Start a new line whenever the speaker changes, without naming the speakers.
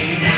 Amen.